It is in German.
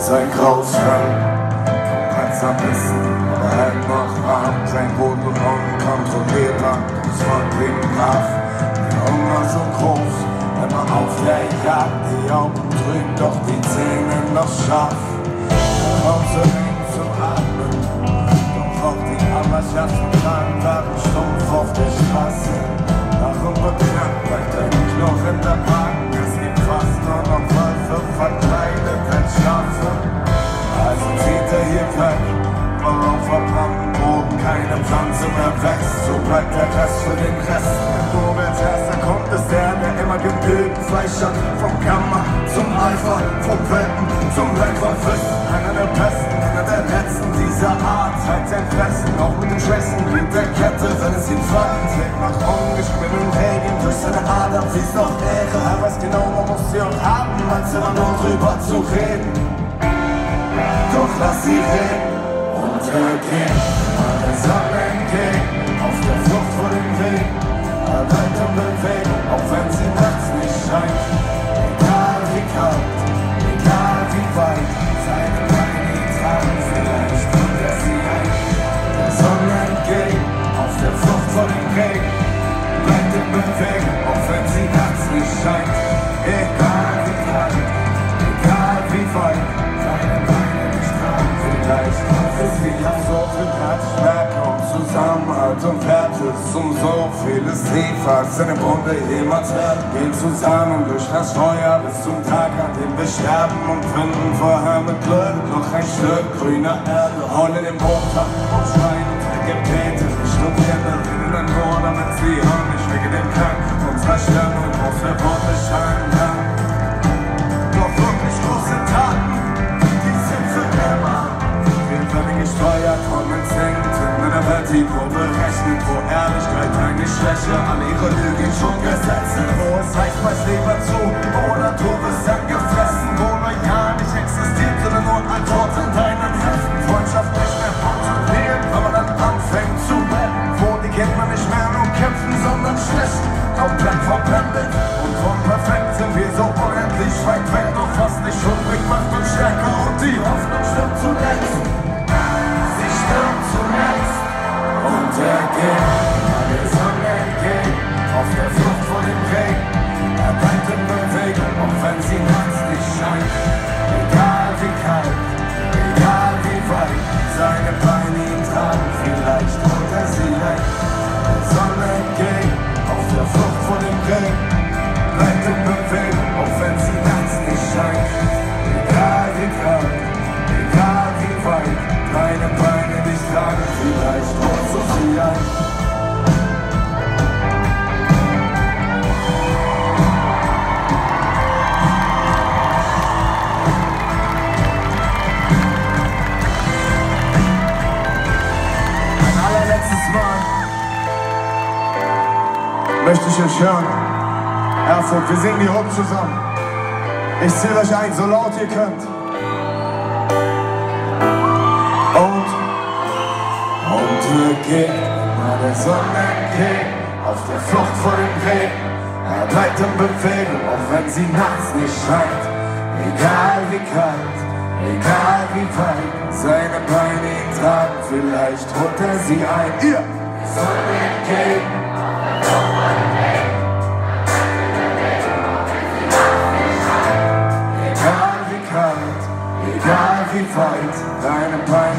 sein graues Fell. Du kannst am besten behalt noch warm, sein roten Augen man, das Wort klingt brav. Der Hunger so groß, wenn man auf der Jagd die Augen drückt, doch die Zähne noch scharf. Mehr wächst. So bleibt der Rest für den Rest. Du willst, erster kommt, ist der, der immer genügend Fleisch hat. Vom Kammer zum Eifer, vom Welpen zum Weltwaffe. Einer der Besten, einer der Letzten dieser Art. Halt sein Fressen, auch mit den Schwächen, blieb der Kette, wenn es ihn fragt. Trägt nach ungeschriebenen Regeln durch seine Adern, fließt noch Ehre. Er weiß genau, man muss sie auch haben, als immer nur drüber zu reden. Doch lass sie reden So vieles tiefer als seine Wunde jemals gehen zusammen durch das Feuer bis zum Tag, an dem wir sterben und finden vorher mit Glück noch ein Stück grüner Erde. Heulen im Montag und schreien und Gebete, nicht nur Kinder reden nur, damit sie hören, ich wege den Klang unserer Sterne und aus der Worte scheinen Schwäche, alle ihre Lügen schon Gesetze, wo es heißt, beiß lieber zu, oder du wirst angefressen, möchte ich euch hören. Erfurt, wir singen die Hook zusammen. Ich zähle euch ein, so laut ihr könnt. Und untergeht, immer der Sonne entgegen, auf der Flucht vor dem Regen. Er bleibt in Bewegung, auch wenn sie nachts nicht scheint. Egal wie kalt, egal wie weit, seine Beine ihn tragen, vielleicht holt er sie ein. Ihr! Sonne entgegen. Egal wie kalt, egal wie weit, deine Beine